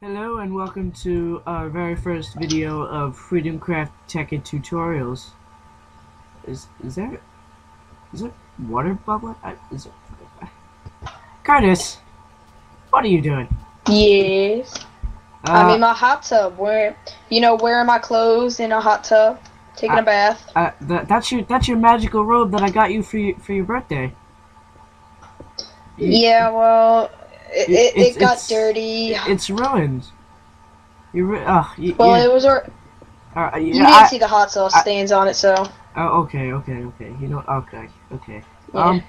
Hello and welcome to our very first video of Freedom Craft Tech Tutorials. Is is there is it water bubble? I, is it Curtis? What are you doing? Yes. Uh, I'm in my hot tub. Where you know, wearing my clothes in a hot tub, taking Uh, a bath. uh, that, that's your that's your magical robe that I got you for your, for your birthday. You- Yeah, well, it, it- it, it got it's- dirty. It's ruined. You re- oh, you, Well, yeah, it was. Or, uh, you didn't I- see the hot sauce I- stains on it, so. oh, okay, okay, okay. You know, okay, okay. Yeah. Um,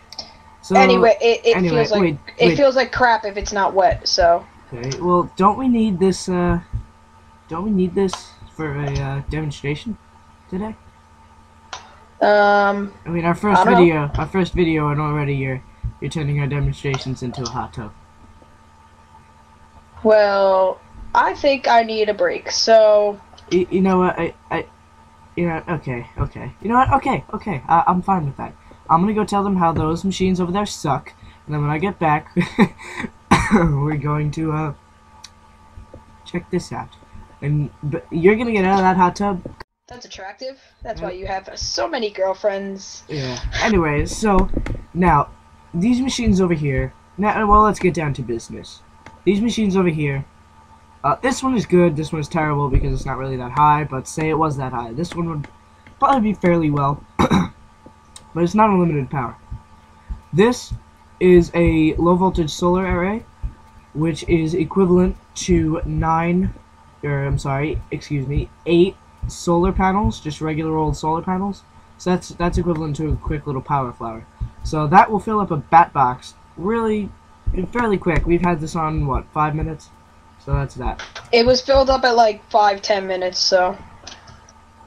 so anyway, it, it anyway, feels like wait, it feels like crap if it's not wet. So. Okay, well, don't we need this, uh, don't we need this for a, uh, demonstration today? Um. I mean, our first I don't know. video, our first video, and already you're, you're turning our demonstrations into a hot tub. Well, I think I need a break. So. You, you know what, I, I, you know, okay, okay. You know what, okay, okay, I, I'm fine with that. I'm gonna go tell them how those machines over there suck, and then when I get back, we're going to, uh, check this out. And, but you're gonna get out of that hot tub, That's attractive. That's why you have so many girlfriends. Yeah. Anyways, so now these machines over here. Now, well, let's get down to business. These machines over here. Uh, this one is good. This one is terrible because it's not really that high. But say it was that high, this one would probably be fairly well. but it's not unlimited power. This is a low voltage solar array, which is equivalent to nine, or I'm sorry, excuse me, eight solar panels, just regular old solar panels. So that's that's equivalent to a quick little power flower. So that will fill up a bat box really fairly quick. We've had this on what five minutes, so that's that. It was filled up at like five, ten minutes. So.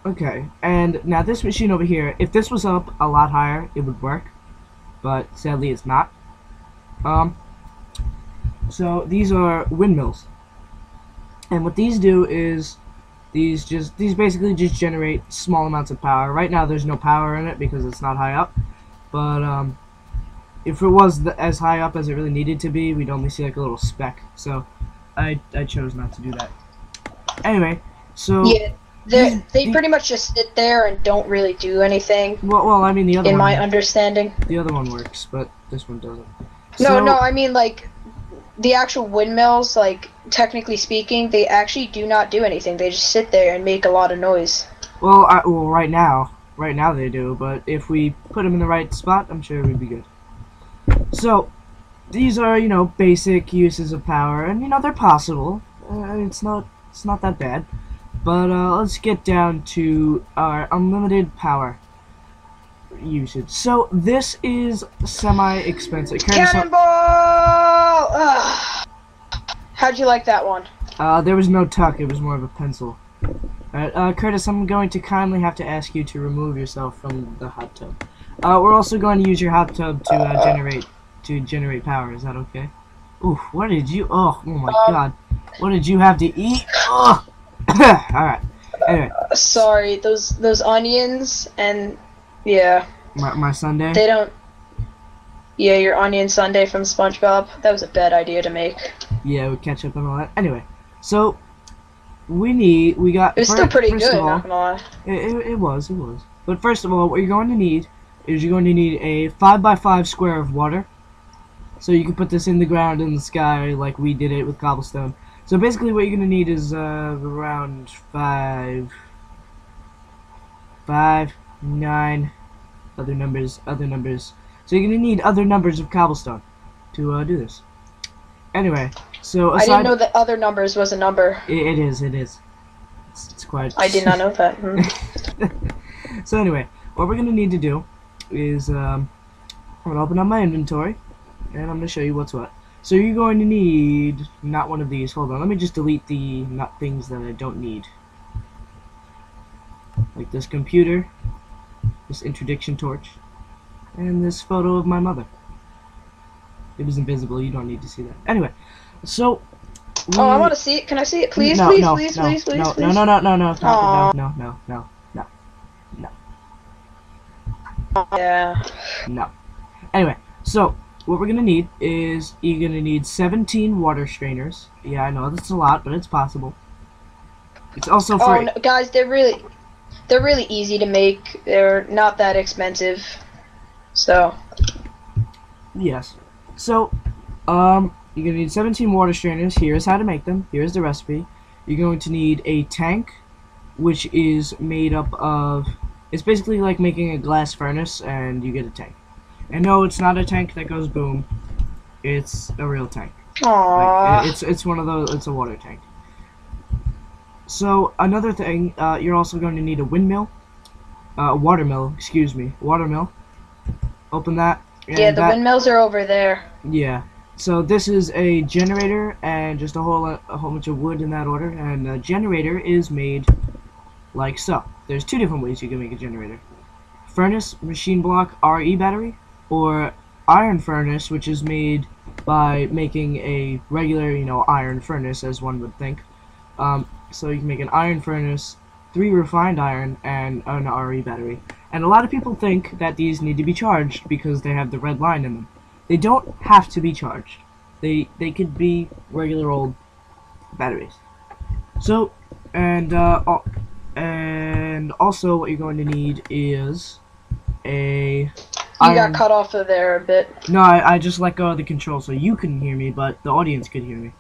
Okay, and now this machine over here, if this was up a lot higher, it would work, but sadly it's not. Um, so these are windmills, and what these do is these just these basically just generate small amounts of power. Right now there's no power in it because it's not high up, but um, if it was the, as high up as it really needed to be, we'd only see like a little speck. So I I chose not to do that. Anyway, so Yeah, they they pretty much just sit there and don't really do anything. well, well I mean the other In one my understanding. the other one works, but this one doesn't. No, So- no, I mean like the actual windmills. Like technically speaking, they actually do not do anything. They just sit there and make a lot of noise. Well, I, well, right now, right now they do, but if we put them in the right spot, I'm sure we'd be good. So, these are you know basic uses of power, and you know they're possible. Uh, it's not it's not that bad, but uh, let's get down to our unlimited power usage. So this is semi-expensive. Cannonball! Ugh. How'd you like that one? Uh, there was no tuck, it was more of a pencil. Alright, uh, Curtis, I'm going to kindly have to ask you to remove yourself from the hot tub. Uh, we're also going to use your hot tub to, uh, generate, to generate power, is that okay? Oof, what did you, oh, oh my Um, god. What did you have to eat? Ugh! Alright, anyway, Sorry, those those onions and yeah, my, my Sunday. they don't. Yeah, your onion sundae from SpongeBob. That was a bad idea to make. Yeah, with ketchup and all that. Anyway, so, we need, we got, It was still pretty good, all, not gonna lie. It, it, it was, it was. But first of all, what you're going to need is you're going to need a 5x5 square of water. So you can put this in the ground in the sky like we did it with cobblestone. So basically what you're going to need is uh, around 5, 5, 9, other numbers, other numbers. So you're going to need other numbers of cobblestone to uh, do this. Anyway, so I didn't know that other numbers was a number. It, it is, it is. It's, it's quite... I did not know that. Hmm. so anyway, what we're gonna need to do is um, I'm gonna open up my inventory and I'm gonna show you what's what. So you're going to need not one of these. Hold on, let me just delete the not things that I don't need. Like this computer, this interdiction torch, and this photo of my mother. It was invisible. You don't need to see that. Anyway, so. Oh, I want to see it. Can I see it, please, no, please, no, please, no, please, please, no, please? no, no, no, no, no, no, Aw. no, no, no, no, Yeah. no. Anyway, so what we're gonna need is you're gonna need 17 water strainers. Yeah, I know that's a lot, but it's possible. It's also for Oh, no, guys, they're really, they're really easy to make. They're not that expensive. So, yes. So, um, you're gonna need 17 water strainers. Here's how to make them. Here's the recipe. You're going to need a tank, which is made up of. It's basically like making a glass furnace, and you get a tank. And no, it's not a tank that goes boom. It's a real tank. aww. Like, it's it's one of those. It's a water tank. So another thing, uh, you're also going to need a windmill, uh, a water mill. Excuse me, water mill. Open that. yeah, the that- windmills are over there. Yeah. So this is a generator and just a whole a whole bunch of wood in that order. And a generator is made like so. There's two different ways you can make a generator: furnace, machine block, RE battery, or iron furnace, which is made by making a regular, you know, iron furnace, as one would think. Um, so you can make an iron furnace, three refined iron, and an RE battery. And a lot of people think that these need to be charged because they have the red line in them. They don't have to be charged. They they could be regular old batteries. So, and uh, and also what you're going to need is a. You iron- got cut off of there a bit. no, I, I just let go of the control so you couldn't hear me, but the audience could hear me.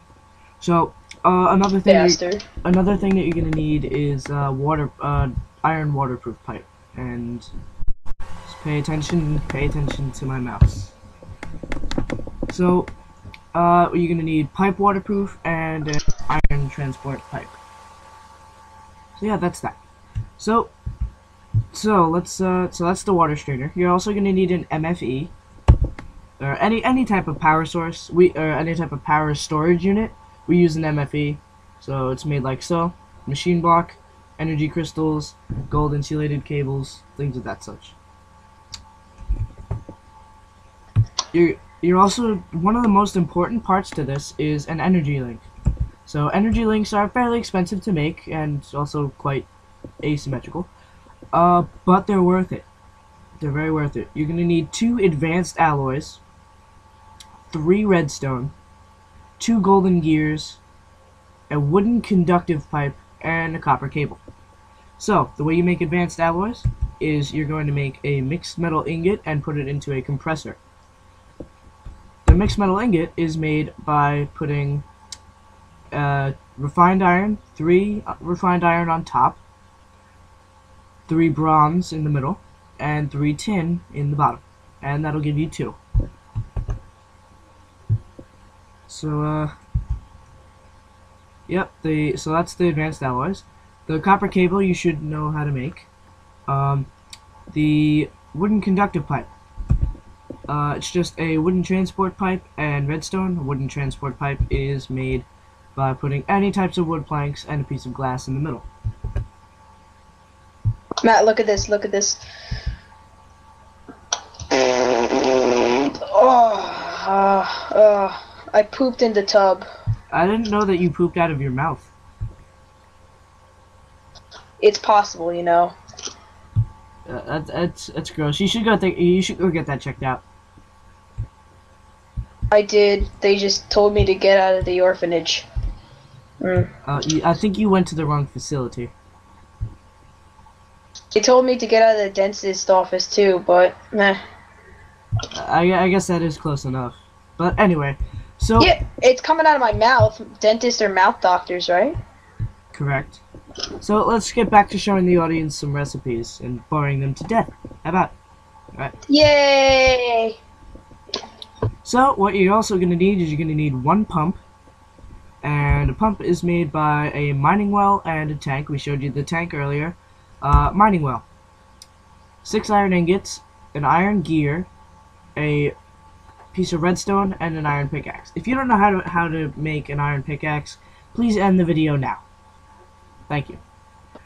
So, uh, another thing, that- another thing that you're gonna need is uh, water, uh, iron waterproof pipe, and just pay attention, pay attention to my mouse. So, uh, you're gonna need pipe waterproof and an iron transport pipe. So yeah, that's that. So, so let's uh, so that's the water strainer. You're also gonna need an MFE or any any type of power source. We or any type of power storage unit. We use an MFE. So it's made like so. Machine block, energy crystals, gold insulated cables, things of that such. You're you're also one of the most important parts to this is an energy link. So energy links are fairly expensive to make and also quite asymmetrical. Uh, but they're worth it. They're very worth it. You're gonna need two advanced alloys, three redstone, two golden gears, a wooden conductive pipe, and a copper cable. So, the way you make advanced alloys is you're going to make a mixed metal ingot and put it into a compressor. The mixed metal ingot is made by putting uh, refined iron, three uh, refined iron on top, three bronze in the middle, and three tin in the bottom. And that'll give you two. So, uh, yep, the so that's the advanced alloys. The copper cable you should know how to make. Um, the wooden conductive pipe. Uh, it's just a wooden transport pipe and redstone. A wooden transport pipe is made by putting any types of wood planks and a piece of glass in the middle. Matt, look at this. Look at this. Oh, uh, uh, I pooped in the tub. I didn't know that you pooped out of your mouth. It's possible, you know. Uh, that, that's that's gross. You should go think. You should go get that checked out. I did. They just told me to get out of the orphanage. Mm. Uh, you, I think you went to the wrong facility. They told me to get out of the dentist office too, but meh. I, I guess that is close enough. But anyway, so Yeah, it's coming out of my mouth. Dentists are mouth doctors, right? correct. So let's get back to showing the audience some recipes and boring them to death. How about? Yay! So what you're also gonna need is you're gonna need one pump, and a pump is made by a mining well and a tank. We showed you the tank earlier. Uh, mining well. Six iron ingots, an iron gear, a piece of redstone, and an iron pickaxe. If you don't know how to how to make an iron pickaxe, please end the video now. Thank you.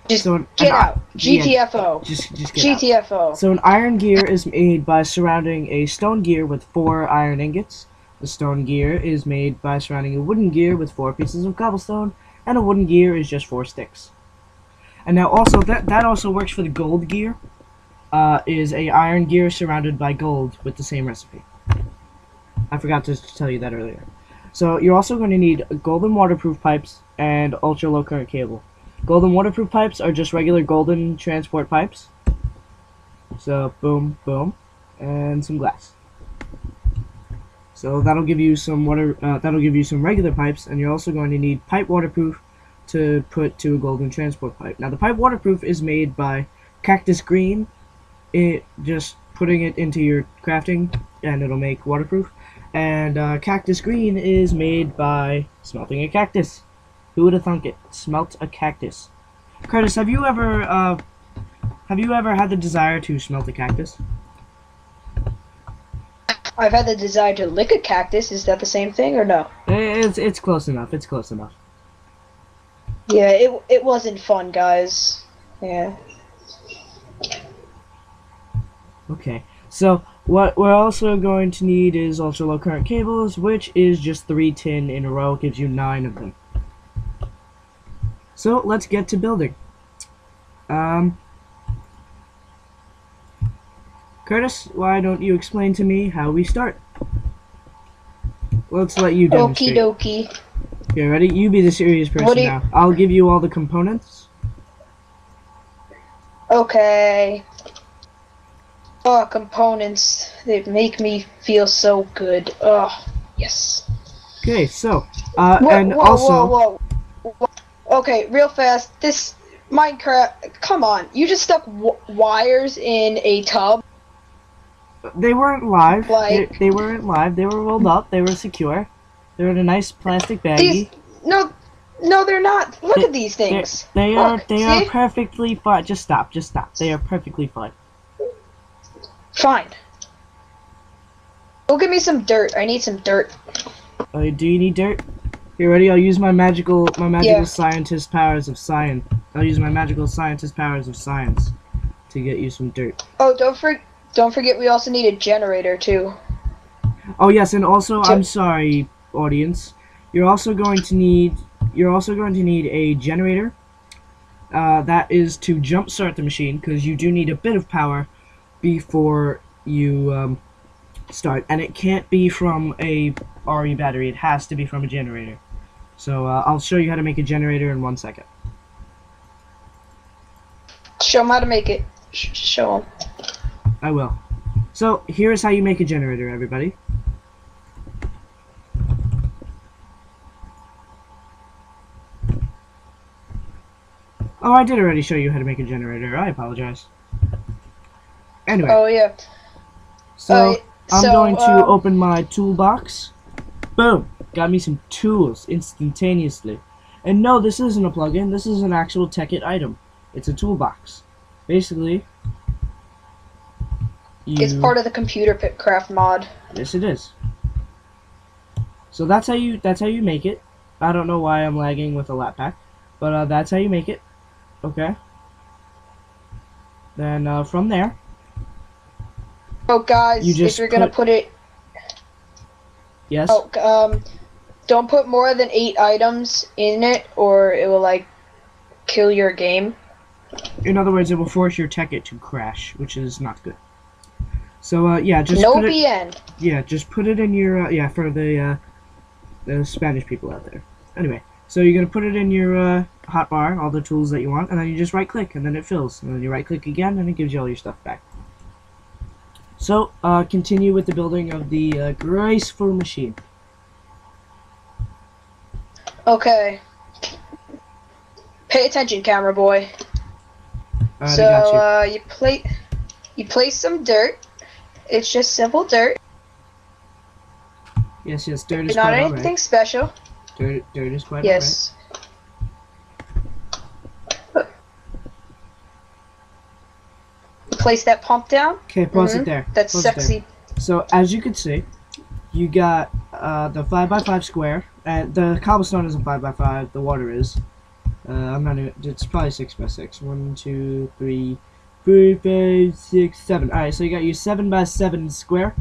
Just So an, get an- out. yeah, GTFO. Just just get out. GTFO. So an iron gear is made by surrounding a stone gear with four iron ingots. The stone gear is made by surrounding a wooden gear with four pieces of cobblestone, and a wooden gear is just four sticks. And now also that that also works for the gold gear. uh, is a iron gear surrounded by gold with the same recipe. I forgot to tell you that earlier. So you're also going to need golden waterproof pipes and ultra low current cable. Golden waterproof pipes are just regular golden transport pipes. So boom, boom, and some glass. So that'll give you some water. Uh, that'll give you some regular pipes, and you're also going to need pipe waterproof to put to a golden transport pipe. Now the pipe waterproof is made by Cactus Green. It just putting it into your crafting, and it'll make waterproof. And uh, Cactus Green is made by smelting a cactus. Who would have thunk it? Smelt a cactus. Curtis, have you ever uh, have you ever had the desire to smelt a cactus? I've had the desire to lick a cactus. Is that the same thing or no? It's it's close enough. It's close enough. Yeah, it it wasn't fun, guys. Yeah. Okay. So what we're also going to need is ultra low current cables, which is just three tin in a row. Gives you nine of them. So let's get to building. Um, Curtis, why don't you explain to me how we start? Let's let you demonstrate. Okie dokie. Okay, ready? You be the serious person now. I'll give you all the components. Okay. Oh, components. They make me feel so good. Oh, yes. Okay, so uh, Whoa, and whoa, also whoa, whoa, whoa. Okay, real fast. This Minecraft. Come on. You just stuck w- wires in a tub. they weren't live. Like- they, they weren't live. They were rolled up. They were secure. They were in a nice plastic baggie. These. No. No, they're not. Look They- at these things. They are Look, they are perfectly fine. Just stop. Just stop. They are perfectly fine. Fine. Go get me some dirt. I need some dirt. Uh, do you need dirt? You ready? I'll use my magical my magical Yeah. scientist powers of science. I'll use my magical scientist powers of science to get you some dirt. Oh, don't for, don't forget we also need a generator too. Oh yes, and also So- I'm sorry, audience. You're also going to need you're also going to need a generator. Uh, that is to jumpstart the machine because you do need a bit of power before you um, start, and it can't be from a RE battery. It has to be from a generator. So uh, I'll show you how to make a generator in one second. Show them how to make it. Sh- show them. I will. So here is how you make a generator, everybody. Oh, I did already show you how to make a generator. I apologize. Anyway, Oh yeah. so uh, I'm so, going to um, open my toolbox. Boom! Got me some tools instantaneously. And no, this isn't a plugin. This is an actual Tekkit item. It's a toolbox. Basically, It's part of the computer pit craft mod. Yes, it is. So that's how you that's how you make it. I don't know why I'm lagging with a lap pack, but uh, that's how you make it. Okay. Then uh, from there, Oh guys, You if you're gonna put- put it, yes. oh um, don't put more than eight items in it, or it will like kill your game. In other words, it will force your Tekkit to crash, which is not good. So uh, yeah, just no put it, BN. yeah, just put it in your uh, yeah for the uh, the Spanish people out there. Anyway, so you're gonna put it in your uh, hotbar, all the tools that you want, and then you just right click, and then it fills, and then you right click again, and it gives you all your stuff back. So uh, continue with the building of the uh, graceful machine. Okay. Pay attention, camera boy. So got you. uh, you play, you place some dirt. It's just simple dirt, yes, yes, dirt is not anything special. Dirt, dirt is quite Yes. Place that pump down. Okay, pause Mhm. it there. That's Pause it there. sexy. So as you can see, you got uh, the five by five square, and the cobblestone isn't five by five. The water is. Uh, I'm not. Even, it's probably six by six. One, two, three, four, five, six, seven. All right, so you got your seven by seven square,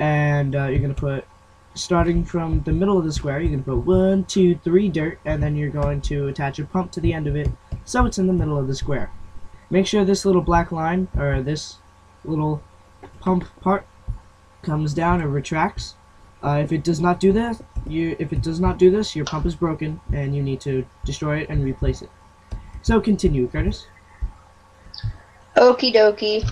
and uh, you're gonna put. Starting from the middle of the square, you're gonna put one, two, three dirt, and then you're going to attach a pump to the end of it, so it's in the middle of the square. Make sure this little black line or this little pump part comes down or retracts. Uh, if it does not do that, you if it does not do this, your pump is broken and you need to destroy it and replace it. So continue, Curtis. Okie dokie.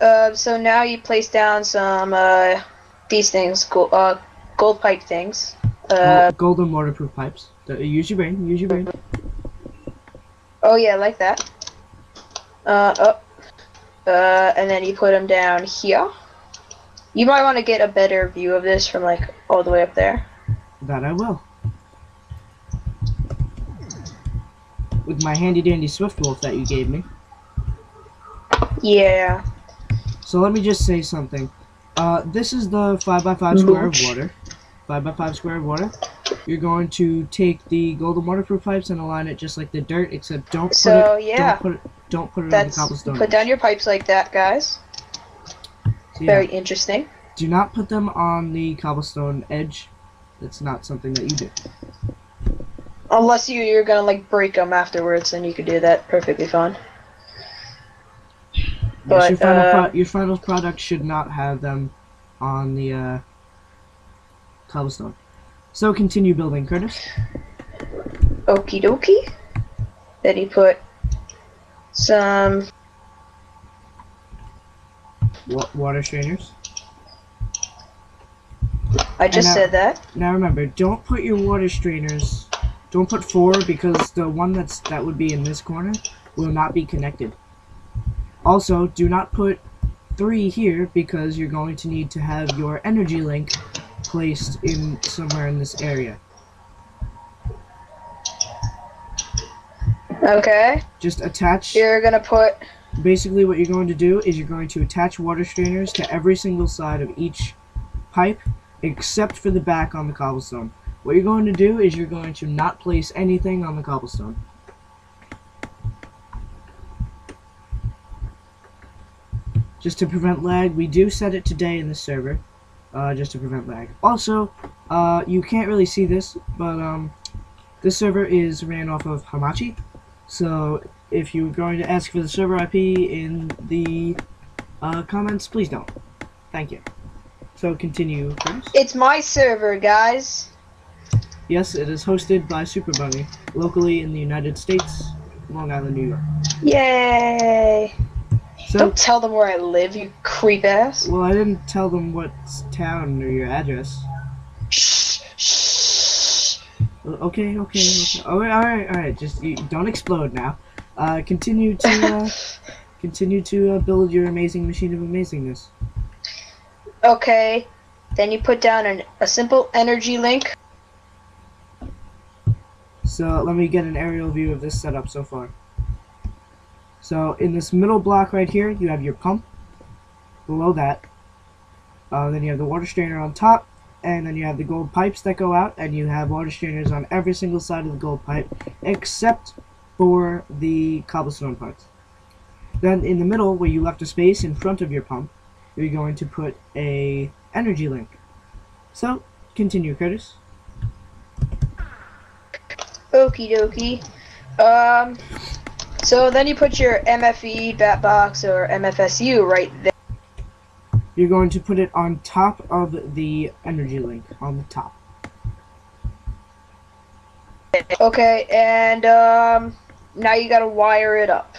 Uh, so now you place down some uh, these things, gold, uh, gold pipe things. Uh, golden waterproof pipes. Use your brain. Use your brain. Oh yeah, like that. Uh, up. Uh, and then you put them down here. You might want to get a better view of this from like all the way up there. That I will. With my handy dandy Swift Wolf that you gave me. Yeah. So let me just say something. Uh, this is the 5x5 square of water. 5x5 square of water. You're going to take the golden waterproof pipes and align it just like the dirt, except don't put So it. yeah, Don't put it. Don't put it on the cobblestone. put down your pipes like that, guys. So, yeah, Very interesting. do not put them on the cobblestone edge. That's not something that you do. Unless you you're gonna like break them afterwards, then you could do that perfectly fine. But, your final uh, your final product should not have them on the uh, cobblestone. So continue building, Curtis. Okie dokie. Then you put some Wa- water strainers. I just uh, said that. Now remember, don't put your water strainers. Don't put four because the one that's that would be in this corner will not be connected. Also, do not put three here because you're going to need to have your energy link placed in somewhere in this area. Okay. Just attach. You're gonna put Basically, what you're going to do is you're going to attach water strainers to every single side of each pipe, except for the back on the cobblestone. What you're going to do is you're going to not place anything on the cobblestone. Just to prevent lag, we do set it today in the server, uh, just to prevent lag. Also, uh, you can't really see this, but um, this server is ran off of Hamachi, so if you're going to ask for the server IP in the uh, comments, please don't. Thank you. So continue, it's my server, guys. Yes, it is hosted by Super Bunny, locally in the United States, Long Island, New York. Yay! So, Don't tell them where I live, you creep ass. well, I didn't tell them what town or your address. Shh, shh. Okay, okay, okay. All right, all right, all right. Just you, don't explode now. Uh, continue to uh, continue to uh, build your amazing machine of amazingness. Okay. Then you put down an, a simple energy link. So let me get an aerial view of this setup so far. So in this middle block right here, you have your pump. Below that, uh, then you have the water strainer on top, and then you have the gold pipes that go out, and you have water strainers on every single side of the gold pipe, except for the cobblestone parts. Then in the middle, where you left a space in front of your pump, you're going to put a energy link. So continue, Curtis. Okie dokie. Um, so then you put your MFE, bat box, or MFSU right there. You're going to put it on top of the energy link on the top. Okay, and um, now you gotta wire it up.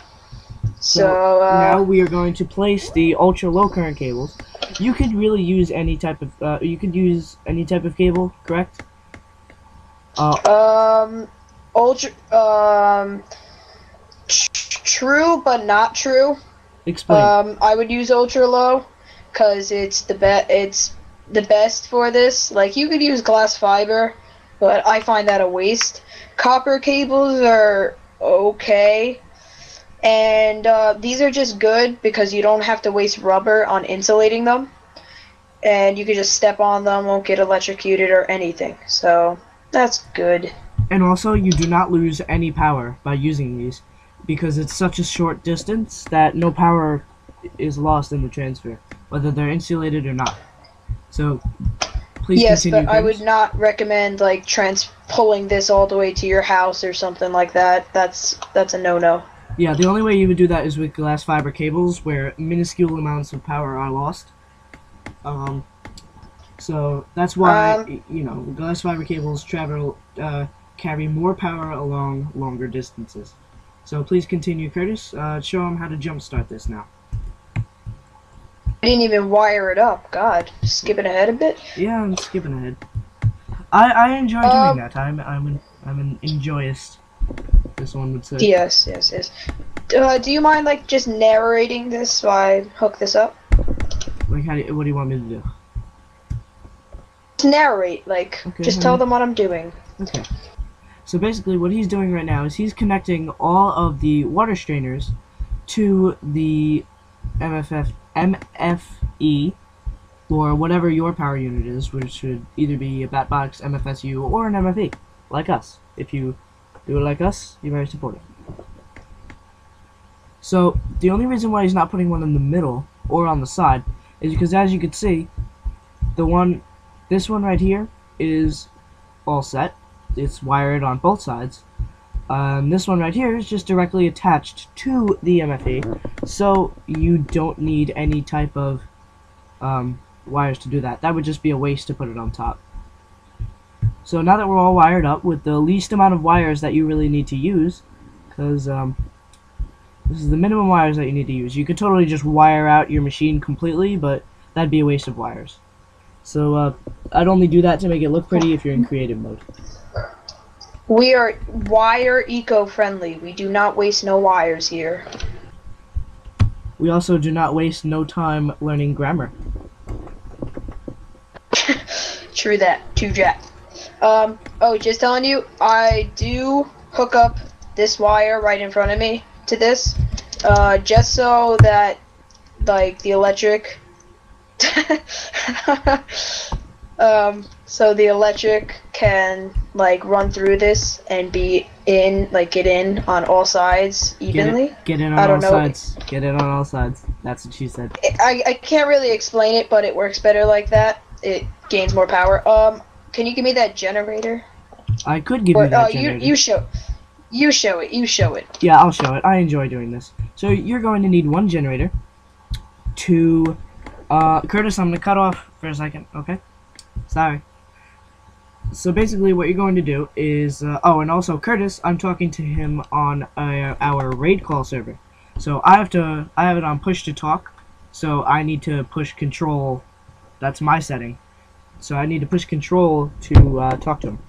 So, now uh, we are going to place the ultra low current cables. You could really use any type of uh, you could use any type of cable, correct? Uh, um, ultra, um, true but not true. explain. Um, I would use ultra low because it's the be- it's the best for this. Like you could use glass fiber, but I find that a waste. Copper cables are okay, and uh, these are just good because you don't have to waste rubber on insulating them, and you can just step on them, won't get electrocuted or anything. So that's good. and also, you do not lose any power by using these because it's such a short distance that no power is lost in the transfer, whether they're insulated or not. So, please yes, continue. but I would not recommend like trans pulling this all the way to your house or something like that. That's that's a no no. Yeah, the only way you would do that is with glass fiber cables, where minuscule amounts of power are lost. Um, so that's why Um, you know glass fiber cables travel uh, carry more power along longer distances. So please continue, Curtis. Uh, show them how to jumpstart this now. I didn't even wire it up. God, skipping ahead a bit. Yeah, I'm skipping ahead. I I enjoy doing Um, that. I'm I'm an I'm an enjoyist. This one would say. Yes, yes, yes. Uh, do you mind like just narrating this while I hook this up? Like, how do you, what do you want me to do? Just narrate, like, Okay, just tell them what I'm doing. Okay. So basically, what he's doing right now is he's connecting all of the water strainers to the MFF MFE or whatever your power unit is, which should either be a Batbox, MFSU, or an MFE, like us. If you do it like us, you're very supportive. So the only reason why he's not putting one in the middle or on the side is because, as you can see, the one, this one right here is all set it's wired on both sides. Um, this one right here is just directly attached to the MFE, so you don't need any type of um, wires to do that. That would just be a waste to put it on top. So now that we're all wired up with the least amount of wires that you really need to use, because um, this is the minimum wires that you need to use. You could totally just wire out your machine completely, but that'd be a waste of wires. So uh, I'd only do that to make it look pretty if you're in creative mode. We are wire eco-friendly. We do not waste no wires here. We also do not waste no time learning grammar. True that. True Jack. Um. Oh, just telling you, I do hook up this wire right in front of me to this, uh, just so that, like, the electric. um. So the electric can like run through this and be in, like, get in on all sides Get evenly. it, get in on I all don't know. sides. Get it on all sides. That's what she said. I, I can't really explain it, but it works better like that. It gains more power. Um, can you give me that generator? I could give Or you that uh, you you show, you show it. You show it. Yeah, I'll show it. I enjoy doing this. So you're going to need one generator to uh Curtis, I'm gonna cut off for a second, okay? Sorry. So basically what you're going to do is uh, oh and also Curtis, I'm talking to him on uh, our RaidCall server. So I have to I have it on push to talk. So I need to push control that's my setting. So I need to push control to uh, talk to him.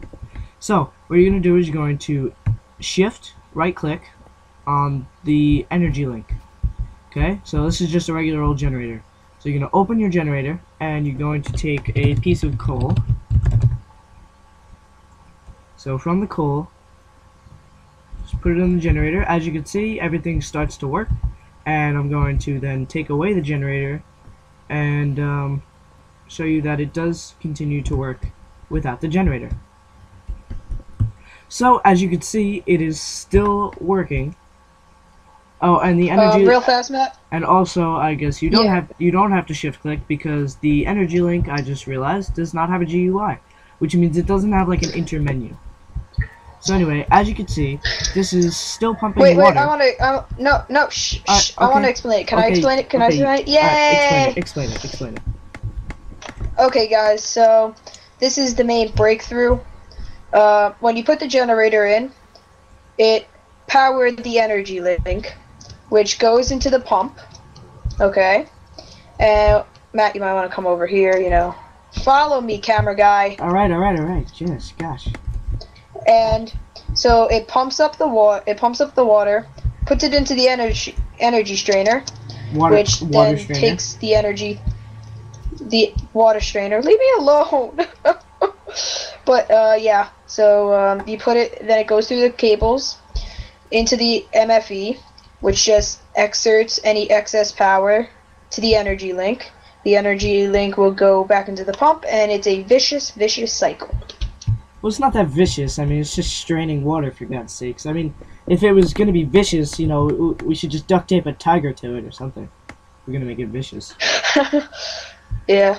So what you're gonna do is you're going to shift right click on the energy link. Okay, so this is just a regular old generator. So you're going to open your generator and you're going to take a piece of coal. So from the coal, just put it in the generator. As you can see, everything starts to work. And I'm going to then take away the generator and um, show you that it does continue to work without the generator. So as you can see, it is still working. Oh, and the energy Um, real fast, Matt. and also, I guess you don't Yeah. have you don't have to shift click because the energy link I just realized does not have a GUI, which means it doesn't have like an inter menu. So anyway, as you can see, this is still pumping Wait, wait. water. I want to. Uh, no, no. Shh. Uh, shh. I want to explain it. Can I explain it? Can I explain it? Yay! explain it. Explain it. Explain it. Okay, guys. So this is the main breakthrough. Uh, when you put the generator in, it powered the energy link, which goes into the pump. Okay. And Matt, you might want to come over here. You know, follow me, camera guy. All right. All right. All right. Yes. Gosh. And so it pumps up the water. It pumps up the water, puts it into the energy energy strainer, Water. which water then strainer. takes the energy. The water strainer. Leave me alone. but uh, yeah, so um, you put it. Then it goes through the cables into the MFE, which just exerts any excess power to the energy link. The energy link will go back into the pump, and it's a vicious, vicious cycle. Well, it's not that vicious. I mean, it's just straining water for God's sakes. I mean, if it was gonna be vicious, you know, we should just duct tape a tiger to it or something. We're gonna make it vicious. yeah.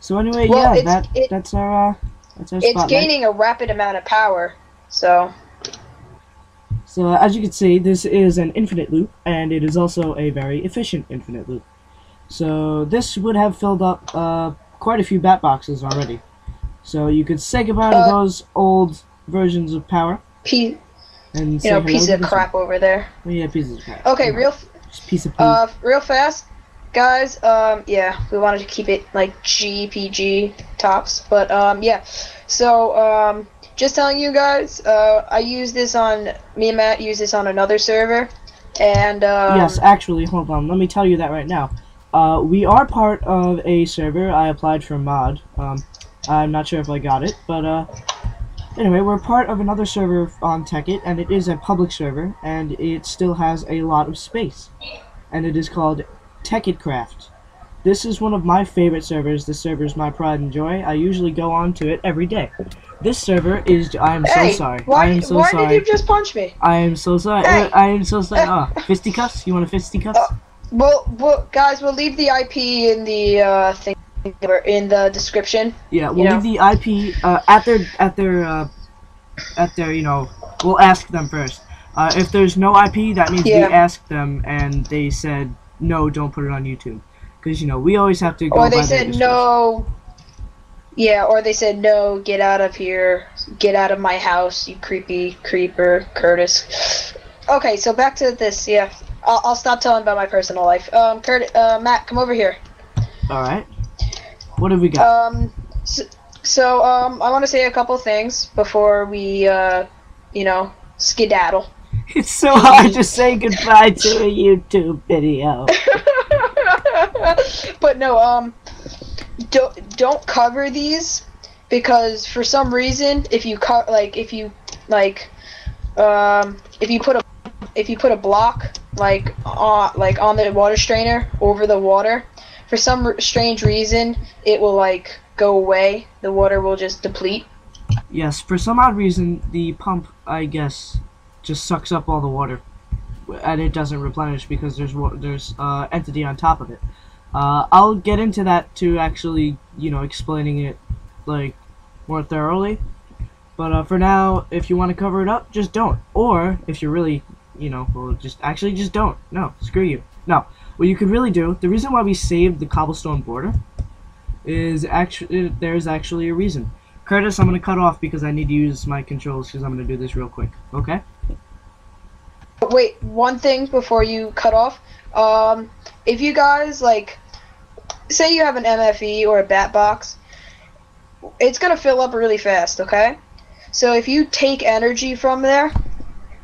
So anyway, Well, yeah, that it- that's our uh, that's our it's spotlight. gaining a rapid amount of power. So So uh, as you can see, this is an infinite loop, and it is also a very efficient infinite loop. So this would have filled up uh, quite a few bat boxes already. So you could say goodbye to Uh, those old versions of power P, and you know, piece of crap over there. one. Yeah, pieces of crap. Okay, real, Just piece of uh, real fast, guys. Um, yeah, we wanted to keep it like GPG tops, but um, yeah. So um, just telling you guys, uh, I use this on me and Matt use this on another server, and um, yes, actually, hold on. Let me tell you that right now. Uh, we are part of a server. I applied for mod. Um, I'm not sure if I got it, but uh, anyway, we're part of another server on Tekkit, and it is a public server, and it still has a lot of space, and it is called Tekkitcraft. This is one of my favorite servers. This server is my pride and joy. I usually go on to it every day. This server is. I am Hey, so sorry. why, I am so why sorry. did you just punch me? I am so sorry. Hey. I am so sorry. Oh, fisticuffs? You want a fisticuffs? Uh, Well, well, guys, we'll leave the IP in the uh, thing in the description. Yeah, we'll leave the IP uh, at their at their uh, at their you know. We'll ask them first. Uh, if there's no IP, that means Yeah. we asked them and they said no, don't put it on YouTube, because you know we always have to go. Or they said no. Yeah, or they said no, get out of here, get out of my house, you creepy creeper, Curtis. Okay, so back to this. Yeah, I'll, I'll stop telling about my personal life. Um, Kurt, uh, Matt, come over here. All right. What have we got? Um, so, so um, I want to say a couple things before we, uh, you know, skedaddle. it's so hard to say goodbye to a YouTube video. but no, um, don't don't cover these because for some reason, if you cut like if you like, um, if you put a if you put a block like on like on the water strainer over the water, for some strange reason, it will like go away. The water will just deplete. Yes, for some odd reason, the pump, I guess, just sucks up all the water, and it doesn't replenish because there's there's uh, entity on top of it. Uh, I'll get into that to actually, you know, explaining it like more thoroughly. But uh, for now, if you want to cover it up, just don't. Or if you're really, you know, well, just actually just don't. No, screw you. No, what you could really do. The reason why we saved the cobblestone border is actually there's actually a reason. Curtis, I'm gonna cut off because I need to use my controls because I'm gonna do this real quick. Okay? Wait, one thing before you cut off. Um, if you guys like, say you have an MFE or a bat box, it's gonna fill up really fast. Okay, so if you take energy from there,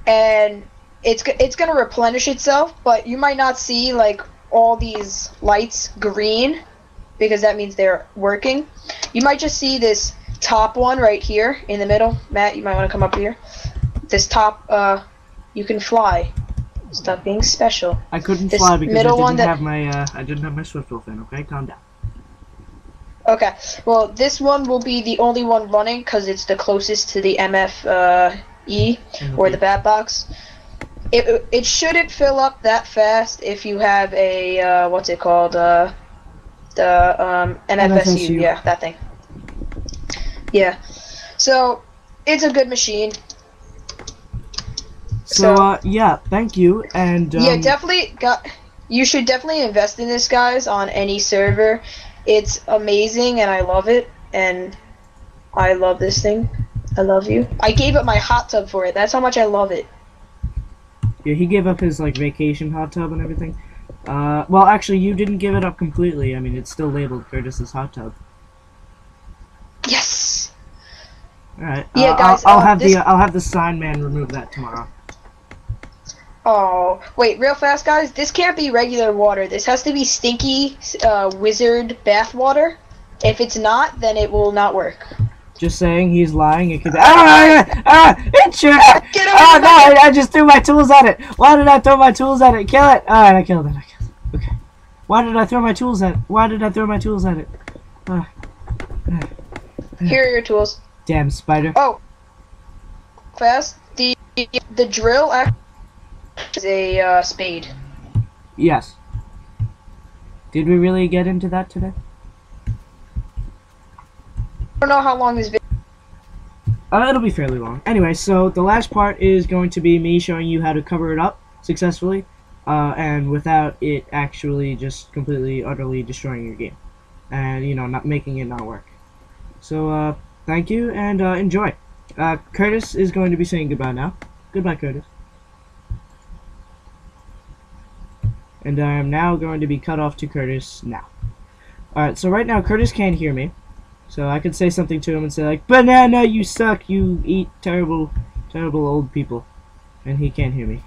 and it's it's gonna replenish itself, but you might not see like all these lights green because that means they're working. You might just see this top one right here in the middle. Matt, you might want to come up here. This top, uh, you can fly. Stop being special. I couldn't This fly because I didn't have my uh, I didn't have my swift fin. Okay, calm down. Okay. Well, this one will be the only one running because it's the closest to the MF uh, E or the bat box. It it shouldn't fill up that fast if you have a uh, what's it called uh, the um, NFSU. NFSU. Yeah, that thing. Yeah. So it's a good machine. So, So- uh, yeah, thank you, and um, yeah, definitely got. You should definitely invest in this, guys, on any server. It's amazing, and I love it, and I love this thing. I love you. I gave up my hot tub for it. That's how much I love it. Yeah, he gave up his like vacation hot tub and everything. Uh, well, actually, you didn't give it up completely. I mean, it's still labeled Curtis's hot tub. Yes. All right. Yeah, uh, guys, I'll, I'll uh, have this- the I'll have the sign man remove that tomorrow. Oh, wait, real fast, guys. This can't be regular water. This has to be stinky uh, wizard bath water. If it's not, then it will not work. Just saying, he's lying. It could. Ah, ah, ah, it should. Get over Oh no! I, I just threw my tools at it. Why did I throw my tools at it? Kill it! All right, I killed it. I killed it. Okay. Why did I throw my tools at? it? Why did I throw my tools at it? Ah. Here are your tools. Damn spider. Oh, fast. The the drill is a uh, spade. Yes. Did we really get into that today? I don't know how long this video. Uh, it'll be fairly long. Anyway, so the last part is going to be me showing you how to cover it up successfully, uh, and without it actually just completely, utterly destroying your game, and you know, not making it not work. So, uh, thank you and uh, enjoy. Uh, Curtis is going to be saying goodbye now. Goodbye, Curtis. And I am now going to be cut off to Curtis now. Alright, so right now Curtis can't hear me. So I could say something to him and say like, Banana, you suck, you eat terrible, terrible old people. And he can't hear me.